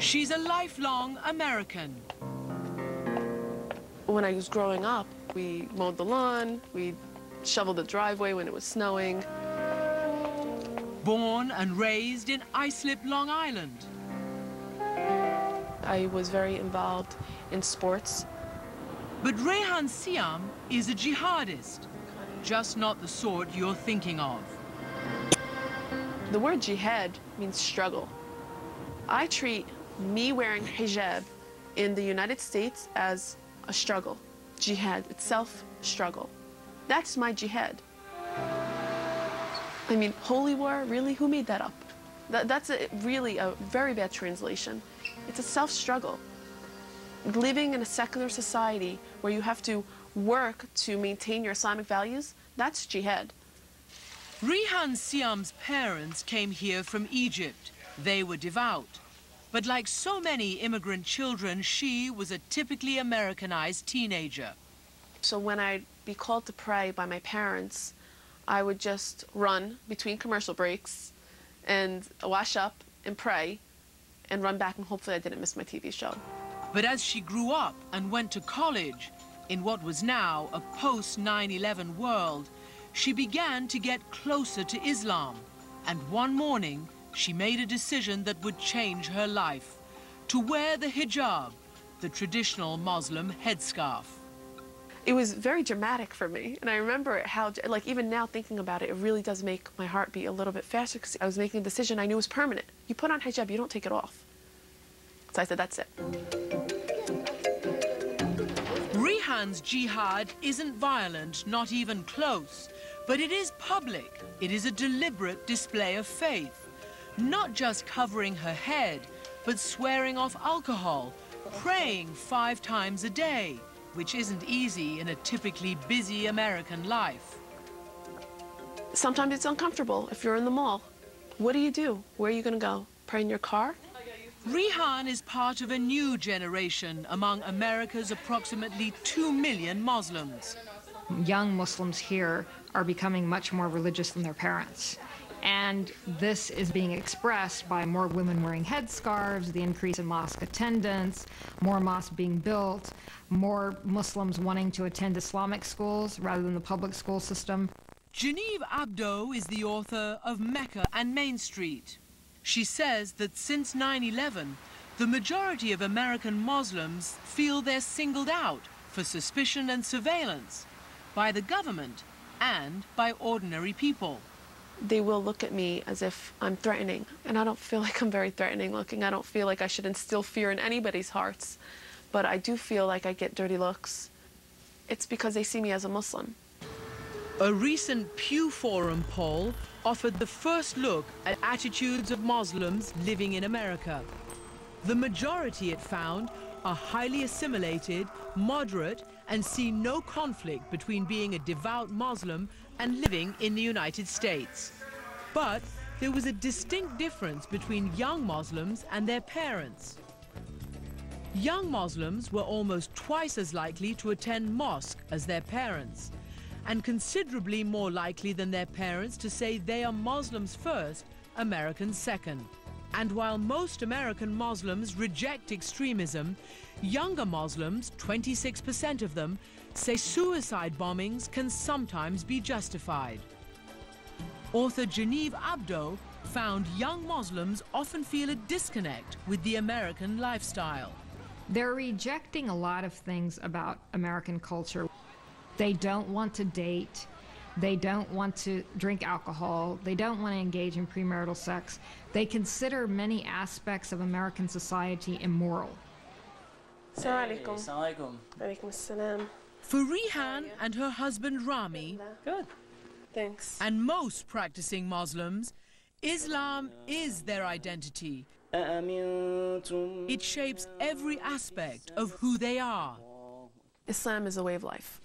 She's a lifelong American. When I was growing up, we mowed the lawn, we shoveled the driveway when it was snowing. Born and raised in Islip, Long Island. I was very involved in sports. But Rihan Siam is a jihadist, just not the sort you're thinking of. The word jihad means struggle. I treat me wearing hijab in the United States as a struggle. Jihad itself, struggle. That's my jihad. I mean, holy war, really? Who made that up? That, that's a, really a very bad translation. It's a self-struggle. Living in a secular society where you have to work to maintain your Islamic values, that's jihad. Rihan Siam's parents came here from Egypt. They were devout. But like so many immigrant children, she was a typically Americanized teenager. So when I'd be called to pray by my parents, I would just run between commercial breaks and wash up and pray and run back and hopefully I didn't miss my TV show. But as she grew up and went to college, in what was now a post 9 11 world, she began to get closer to Islam. And one morning, she made a decision that would change her life to wear the hijab, the traditional Muslim headscarf. It was very dramatic for me, and I remember how, like, even now thinking about it, it really does make my heart beat a little bit faster because I was making a decision I knew was permanent. You put on hijab, you don't take it off. So I said, that's it. Rihan's jihad isn't violent, not even close, but it is public. It is a deliberate display of faith not just covering her head, but swearing off alcohol, praying five times a day, which isn't easy in a typically busy American life. Sometimes it's uncomfortable if you're in the mall. What do you do? Where are you going to go? Pray in your car? Rihan is part of a new generation among America's approximately 2 million Muslims. Young Muslims here are becoming much more religious than their parents. And this is being expressed by more women wearing headscarves, the increase in mosque attendance, more mosques being built, more Muslims wanting to attend Islamic schools rather than the public school system. Genevieve Abdo is the author of Mecca and Main Street. She says that since 9-11, the majority of American Muslims feel they're singled out for suspicion and surveillance by the government and by ordinary people they will look at me as if I'm threatening. And I don't feel like I'm very threatening looking. I don't feel like I should instill fear in anybody's hearts. But I do feel like I get dirty looks. It's because they see me as a Muslim. A recent Pew Forum poll offered the first look at attitudes of Muslims living in America. The majority, it found, are highly assimilated, moderate, and see no conflict between being a devout Muslim and living in the United States. But there was a distinct difference between young Muslims and their parents. Young Muslims were almost twice as likely to attend mosque as their parents, and considerably more likely than their parents to say they are Muslims first, Americans second. And while most American Muslims reject extremism, younger Muslims, 26% of them, say suicide bombings can sometimes be justified. Author Genevieve Abdo found young Muslims often feel a disconnect with the American lifestyle. They're rejecting a lot of things about American culture. They don't want to date. They don't want to drink alcohol. They don't want to engage in premarital sex. They consider many aspects of American society immoral. Assalamu alaikum. Alaikum for Rihan and her husband Rami, good. Thanks. And most practicing Muslims, Islam is their identity. It shapes every aspect of who they are. Islam is a way of life.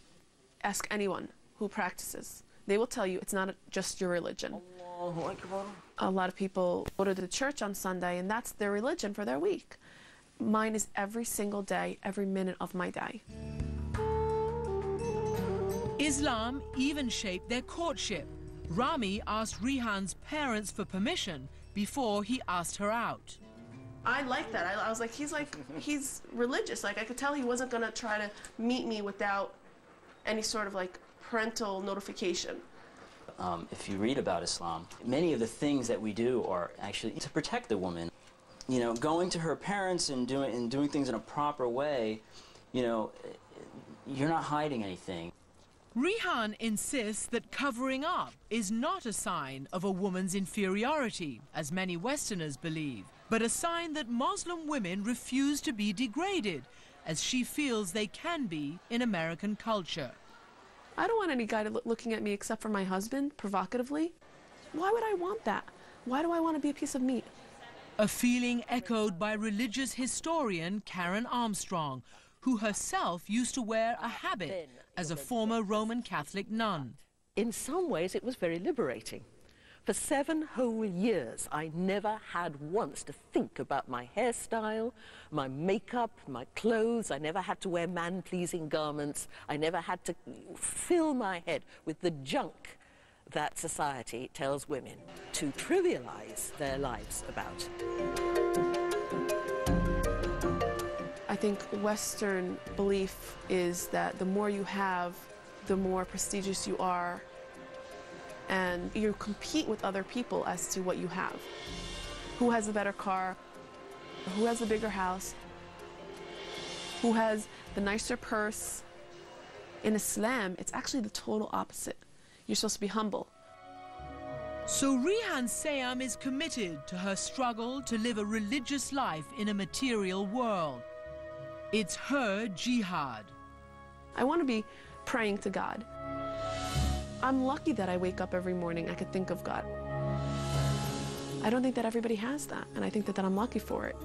Ask anyone who practices. They will tell you it's not just your religion. A lot of people go to the church on Sunday and that's their religion for their week. Mine is every single day, every minute of my day. Islam even shaped their courtship. Rami asked Rihan's parents for permission before he asked her out. I like that. I, I was like, he's like, he's religious. Like, I could tell he wasn't going to try to meet me without any sort of like parental notification. Um, if you read about Islam, many of the things that we do are actually to protect the woman. You know, going to her parents and doing, and doing things in a proper way, you know, you're not hiding anything. Rihan insists that covering up is not a sign of a woman's inferiority, as many Westerners believe, but a sign that Muslim women refuse to be degraded, as she feels they can be in American culture. I don't want any guy look looking at me except for my husband, provocatively. Why would I want that? Why do I want to be a piece of meat? A feeling echoed by religious historian Karen Armstrong, who herself used to wear a habit as a former Roman Catholic nun. In some ways, it was very liberating. For seven whole years, I never had once to think about my hairstyle, my makeup, my clothes. I never had to wear man-pleasing garments. I never had to fill my head with the junk that society tells women to trivialize their lives about. I think Western belief is that the more you have, the more prestigious you are, and you compete with other people as to what you have. Who has a better car? Who has a bigger house? Who has the nicer purse? In Islam, it's actually the total opposite. You're supposed to be humble. So Rihan Siam is committed to her struggle to live a religious life in a material world. It's her jihad. I want to be praying to God. I'm lucky that I wake up every morning, I could think of God. I don't think that everybody has that, and I think that, that I'm lucky for it.